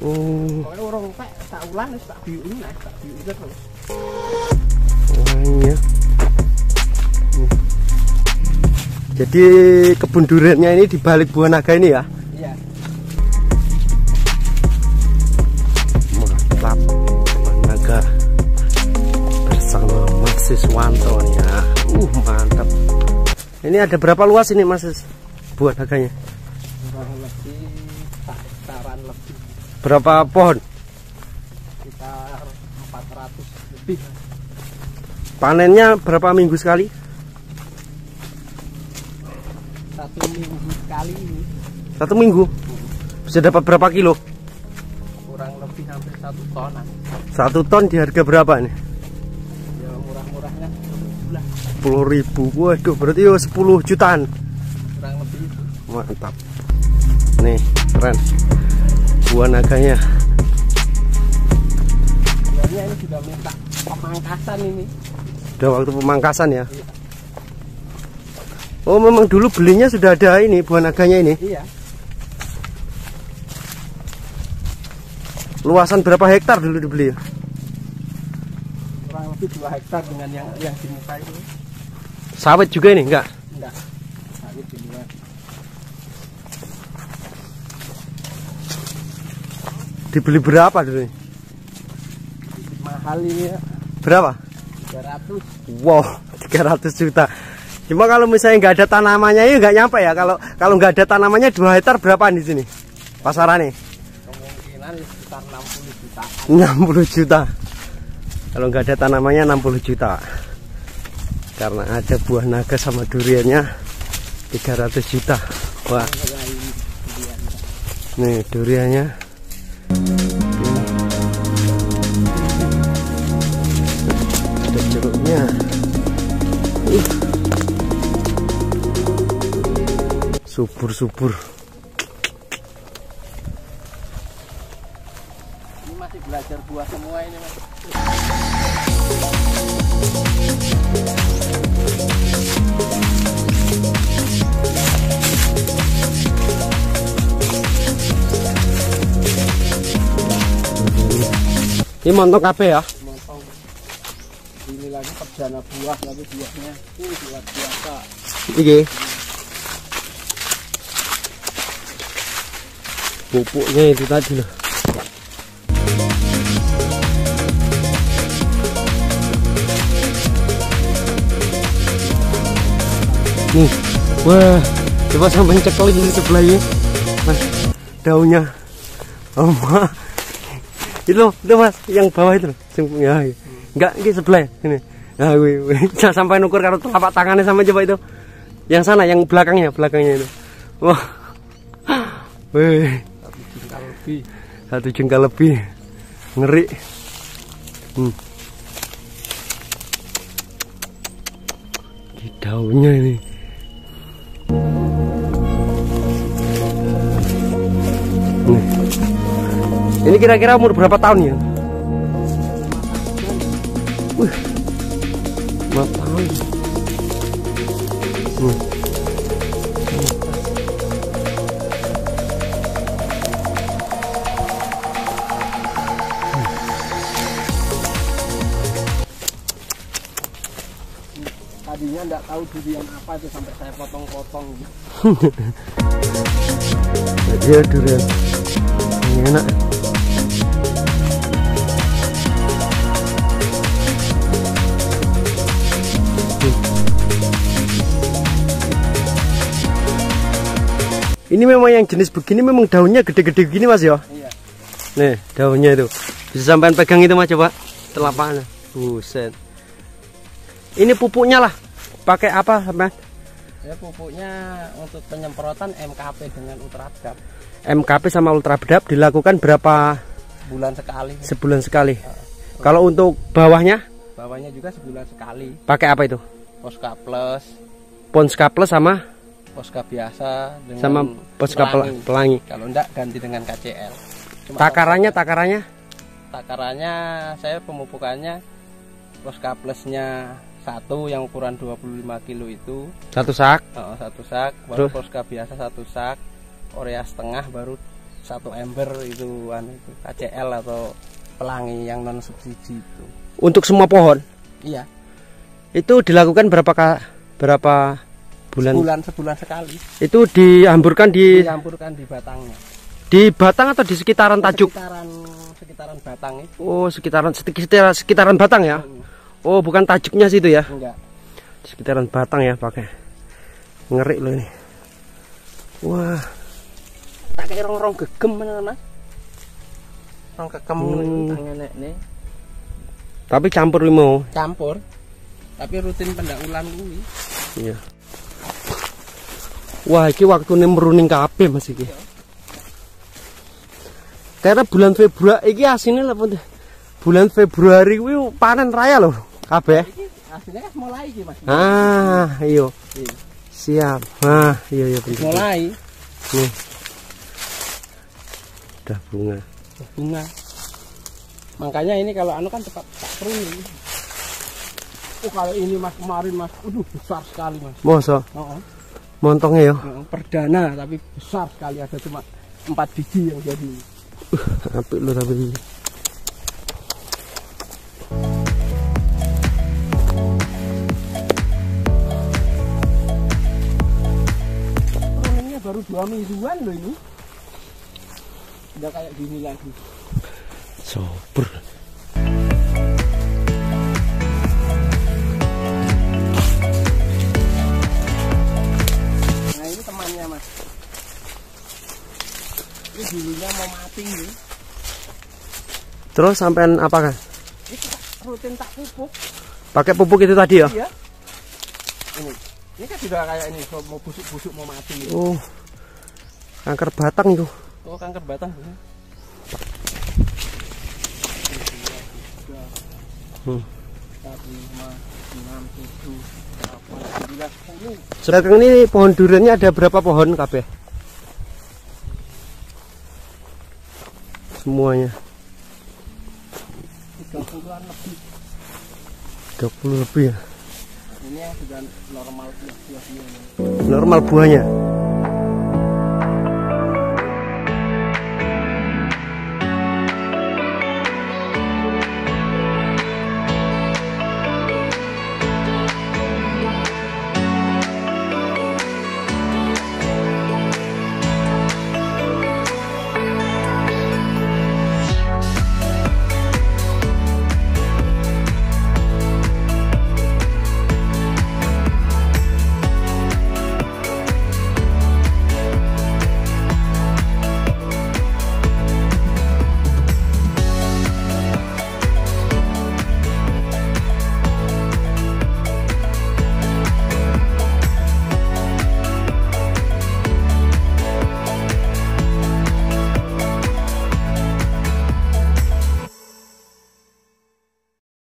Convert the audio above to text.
Oh, Pokoknya orang pek tak ulan wis tak biuki nah tak biuki terus. iya. Nih. Jadi kebun duriannya ini di balik buah naga ini ya. Iya. Mantap. Buah naga bersama Mas Siswanto ya. Uh, mantap. Ini ada berapa luas ini Mas buah naganya? Lebih tak hektaran lebih Berapa pohon? sekitar 400 lebih. Panennya berapa minggu sekali? Satu minggu sekali ini Satu minggu. Bisa dapat berapa kilo? kurang lebih hampir satu tonan. Satu ton di harga berapa nih? Ya murah-murahnya Sepuluh ribu. Waduh, berarti yo 10 jutaan. kurang lebih itu. Mantap. Nih, keren. Buah naganya. Sebenarnya ini juga minta pemangkasan ini. Udah waktu pemangkasan ya. Oh, memang dulu belinya sudah ada ini buah naganya ini. Iya. Luasan berapa hektar dulu dibeli? Kurang lebih 2 hektar dengan yang yang di muka itu. Sawit juga ini enggak? Enggak. Sawit di luar. Dibeli berapa dulu? Mahal ini ya. Berapa? 300. Wow, 300 juta. Cuma kalau misalnya nggak ada tanamannya ya nggak nyampe ya. Kalau kalau nggak ada tanamannya 2 hektar berapa di sini? Pasarannya Kemungkinan sekitar 60 juta. 60 juta. Kalau nggak ada tanamannya 60 juta. Karena ada buah naga sama duriannya 300 juta. Wah, nih duriannya. Ada jeruknya. Uh. Subur-subur. Ini masih belajar buah semua ini mas. Ini montok kabeh ya. Ini perdana buah tapi buahnya uh, luar biasa. Iki. Pupuknya itu tadi loh. Nih, wah, coba sampai ceklin di sebelahnya. Mas, daunnya. Oh. Itu loh, itu mas, yang bawah itu loh. Ya, ya. enggak, ini sebelah ini. Nah, wih, wih. Jangan sampai nukur kalau telapak tangannya sama coba itu. Yang sana, yang belakangnya, belakangnya itu. Wah. Wih, Satu jengkal lebih. satu jengkal lebih. Ngeri. Hmm. Di daunnya ini. Ini kira-kira umur berapa tahun ya? Wih. Tahun. Hmm. Tadinya enggak tahu durian apa itu sampai saya potong-potong. Jadi ya durian. Ini enak. Ini memang yang jenis begini memang daunnya gede-gede gini mas ya. Iya. Nih daunnya itu bisa sampai pegang itu mas coba telapaknya. Buset. Ini pupuknya lah. Pakai apa mas? Ya pupuknya untuk penyemprotan MKP dengan Ultradap MKP sama Ultra Bedap dilakukan berapa bulan sekali. sebulan sekali? Kalau untuk bawahnya Bawahnya juga sebulan sekali. pakai apa itu? Poska Plus, Ponska Plus sama Poska biasa dengan sama Ponska Pel- pelangi. Pelangi. Kalau enggak ganti dengan KCL. Cuma Takarannya takarannya takarannya saya pemupukannya Poska Plusnya satu yang ukuran 25 kilo itu satu sak. oh, satu sak baru Terus? Poska biasa satu sak Korea setengah baru satu ember itu anu itu KCL atau pelangi yang non subsidi itu. Untuk semua pohon Iya, itu dilakukan berapa berapa bulan? sebulan sebulan sekali Itu dihamburkan di dicampurkan di batangnya. di batang atau di sekitaran tajuk? Sekitaran sekitaran batang itu. Oh, sekitaran sekitaran, sekitaran batang ya. Hmm, Oh, bukan tajuknya situ ya. Enggak. Sekitaran batang ya pakai. Ngeri loh ini. Wah, kayak rong-rong gegem mana mas? Rong gegem Hmm. tangan nih tapi campur limo. campur. Tapi rutin pendakulan kuwi. Iya. Wah, iki waktune meruning kabeh Mas iki. Karena bulan Februari iki asine lho Pun. Bulan Februari kuwi panen raya loh kabeh. Iki aslinya kan mulai iki mas. Ah, iya. Iya. Siap. Nah, iya iya bener. Mulai Nih. Udah bunga. bunga. Makanya ini kalau anu kan cepat tak pruning. Oh kalau ini mas kemarin mas, aduh besar sekali mas. Mosok Oh, oh. Montongnya ya. Perdana tapi besar sekali ada cuma empat biji yang jadi. Apik lho tapi. Pruningnya baru dua mingguan loh ini. Udah kayak gini lagi. Super. Mau mati nih. Terus sampean apa kan? Ini tak- rutin tak pupuk. Pakai pupuk itu tadi ya? Iya. Ini. Ini kan sudah kayak ini mau busuk-busuk mau mati. Nih. Oh. Kanker batang itu. Oh kanker batang. ini. Hmm. Sekarang ini pohon duriannya ada berapa pohon kabeh? Semuanya Tiga puluhan lebih. 20 lebih ya. Ini yang sudah normal buah-buahnya. Normal buahnya.